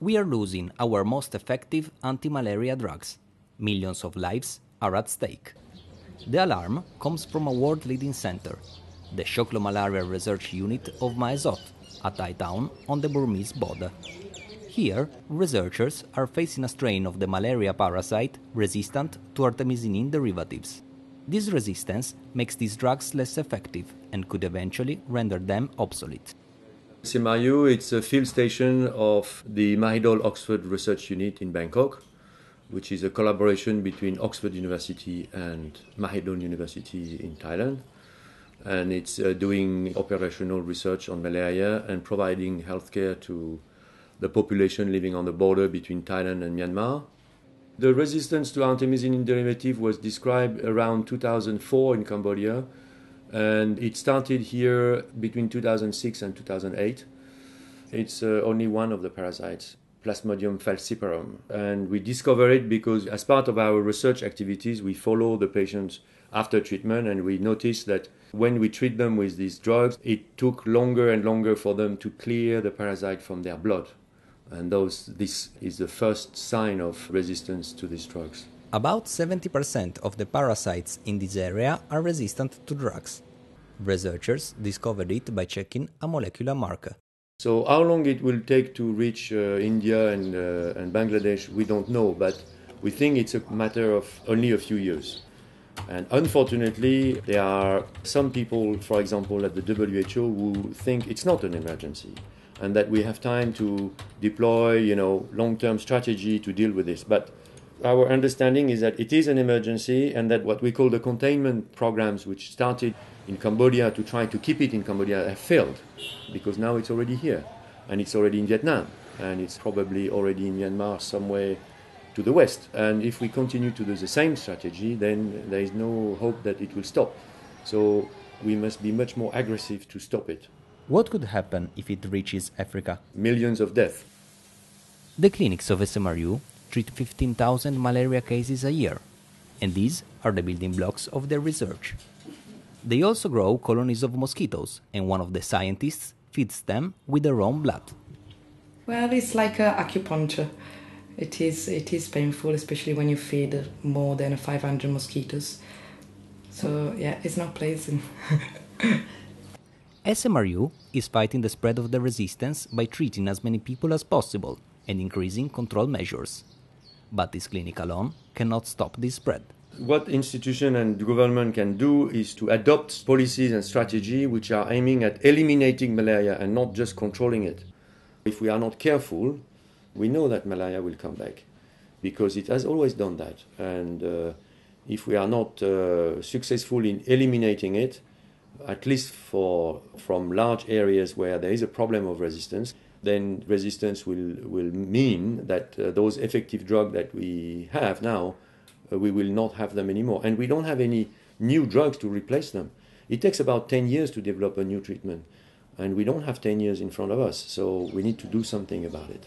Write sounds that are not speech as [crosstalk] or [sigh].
We are losing our most effective anti malaria drugs. Millions of lives are at stake. The alarm comes from a world leading center, the Shoklo Malaria Research Unit of Mae Sot, a Thai town on the Burmese border. Here, researchers are facing a strain of the malaria parasite resistant to artemisinin derivatives. This resistance makes these drugs less effective and could eventually render them obsolete. SMRU, it's a field station of the Mahidol Oxford Research Unit in Bangkok, which is a collaboration between Oxford University and Mahidol University in Thailand. And it's uh, doing operational research on malaria and providing healthcare to the population living on the border between Thailand and Myanmar. The resistance to artemisinin derivative was described around 2004 in Cambodia, and it started here between 2006 and 2008. It's uh, only one of the parasites, Plasmodium falciparum, and we discovered it because as part of our research activities, we follow the patients after treatment, and we noticed that when we treat them with these drugs, it took longer and longer for them to clear the parasite from their blood and those, this is the first sign of resistance to these drugs. About 70% of the parasites in this area are resistant to drugs. Researchers discovered it by checking a molecular marker. So, how long it will take to reach uh, India and, uh, and Bangladesh, we don't know, but we think it's a matter of only a few years. And unfortunately, there are some people, for example, at the WHO, who think it's not an emergency and that we have time to deploy, you know, long-term strategy to deal with this. But our understanding is that it is an emergency and that what we call the containment programs, which started in Cambodia to try to keep it in Cambodia, have failed because now it's already here and it's already in Vietnam and it's probably already in Myanmar somewhere to the west. And if we continue to do the same strategy, then there is no hope that it will stop. So we must be much more aggressive to stop it. What could happen if it reaches Africa? Millions of deaths. The clinics of SMRU treat 15,000 malaria cases a year, and these are the building blocks of their research. They also grow colonies of mosquitoes, and one of the scientists feeds them with their own blood. Well, it's like uh, acupuncture. It is it is painful, especially when you feed more than 500 mosquitoes. So yeah, it's not pleasant. [laughs] SMRU is fighting the spread of the resistance by treating as many people as possible and increasing control measures. But this clinic alone cannot stop this spread. What institution and government can do is to adopt policies and strategy which are aiming at eliminating malaria and not just controlling it. If we are not careful, we know that malaria will come back because it has always done that. And uh, if we are not uh, successful in eliminating it, at least for from large areas where there is a problem of resistance, then resistance will will mean that uh, those effective drugs that we have now, uh, we will not have them anymore, and we don't have any new drugs to replace them. It takes about 10 years to develop a new treatment, and we don't have 10 years in front of us, so we need to do something about it.